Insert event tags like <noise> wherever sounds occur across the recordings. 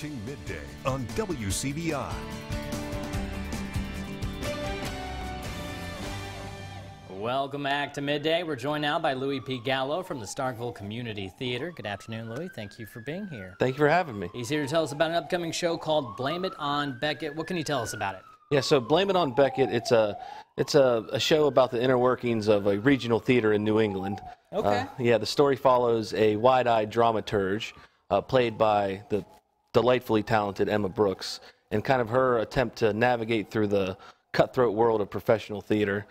watching Midday on WCBI. Welcome back to Midday. We're joined now by Louie P. Gallo from the Starkville Community Theatre. Good afternoon, Louie. Thank you for being here. Thank you for having me. He's here to tell us about an upcoming show called Blame It on Beckett. What can you tell us about it? Yeah, so Blame It on Beckett. It's a it's a, a show about the inner workings of a regional theater in New England. Okay. Uh, yeah, the story follows a wide-eyed dramaturge uh, played by the delightfully talented Emma Brooks, and kind of her attempt to navigate through the cutthroat world of professional theater.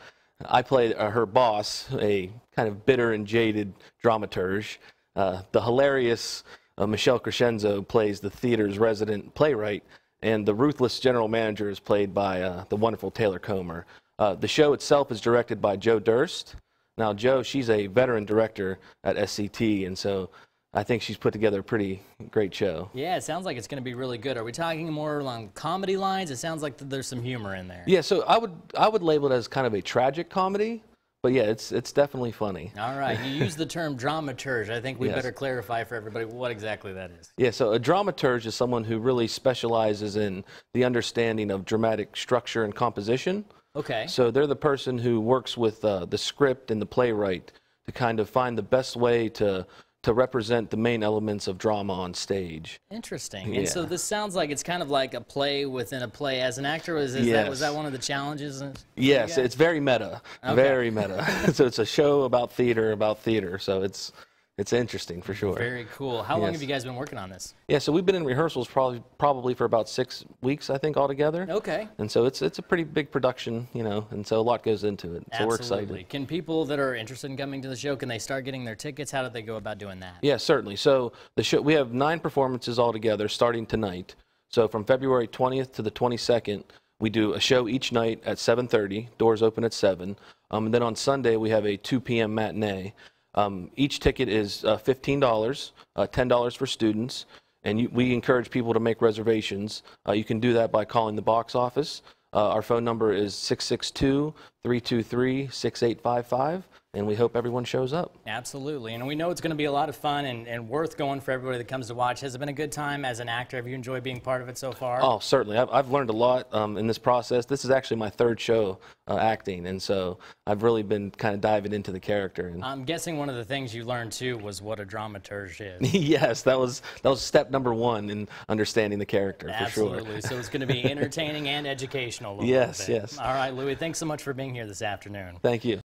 I play uh, her boss, a kind of bitter and jaded dramaturge. Uh, the hilarious uh, Michelle Crescenzo plays the theater's resident playwright, and the ruthless general manager is played by uh, the wonderful Taylor Comer. Uh, the show itself is directed by Joe Durst. Now, Joe, she's a veteran director at SCT, and so I think she's put together a pretty great show. Yeah, it sounds like it's going to be really good. Are we talking more along comedy lines? It sounds like there's some humor in there. Yeah, so I would I would label it as kind of a tragic comedy, but yeah, it's it's definitely funny. All right. You <laughs> use the term dramaturge. I think we Yes. better clarify for everybody what exactly that is. Yeah, so a dramaturge is someone who really specializes in the understanding of dramatic structure and composition. Okay. So they're the person who works with uh, the script and the playwright to kind of find the best way to to represent the main elements of drama on stage. Interesting. And so this sounds like it's kind of like a play within a play. As an actor, was is that was that one of the challenges? Yes, it's very meta, Okay. very meta. <laughs> so it's a show about theater, about theater. So it's it's interesting for sure. very cool. How long have you guys been working on this? Yeah, so we've been in rehearsals probably probably for about six weeks, I think, altogether. Okay. And so it's it's a pretty big production, you know, and so a lot goes into it. So we're excited. Can people that are interested in coming to the show can they start getting their tickets? How do they go about doing that? Yeah, certainly. So the show we have nine performances altogether starting tonight. So from February 20th to the 22nd, we do a show each night at 7:30. Doors open at 7. Um, and then on Sunday we have a 2 p.m. matinee. Um, each ticket is uh, $15, uh, $10 for students, and you, we encourage people to make reservations. Uh, you can do that by calling the box office. Uh, our phone number is 662 323 6855, and we hope everyone shows up. Absolutely. And we know it's going to be a lot of fun and, and worth going for everybody that comes to watch. Has it been a good time as an actor? Have you enjoyed being part of it so far? Oh, certainly. I've, I've learned a lot um, in this process. This is actually my third show uh, acting, and so I've really been kind of diving into the character. And I'm guessing one of the things you learned too was what a dramaturge is. <laughs> yes, that was that was step number one in understanding the character for sure. Absolutely. so it's going to be <laughs> entertaining and educational. A Yes, yes. All right, Louie. Thanks so much for being here this afternoon. Thank you.